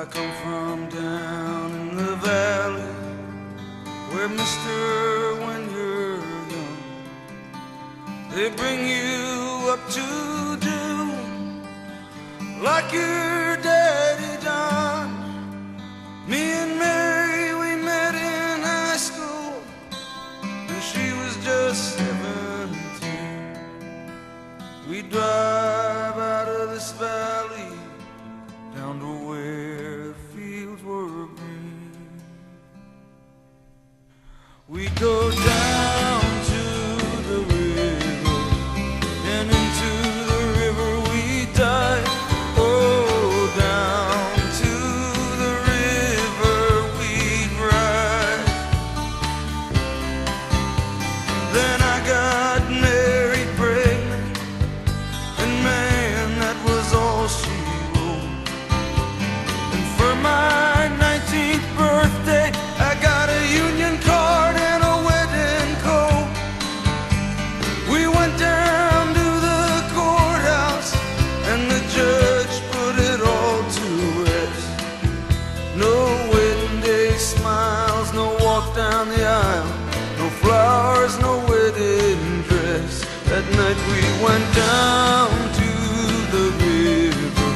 I come from down in the valley where, mister, when you're young, they bring you up to do like your That night we went down to the river,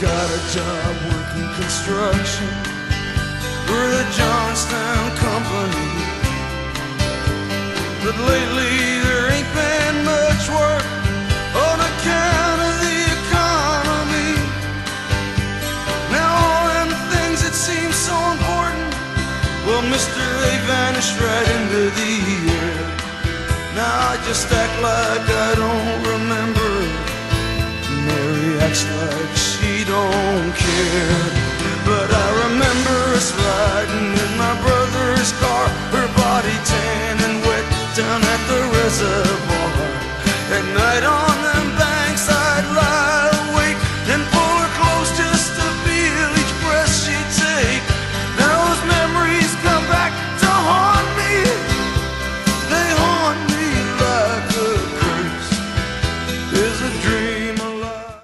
got a job working construction for the Johnstown Company. But lately there ain't been much work on account of the economy. Now all them things that seem so important, well, mister, they vanished right into the air. Now I just act like I reservoir. At night on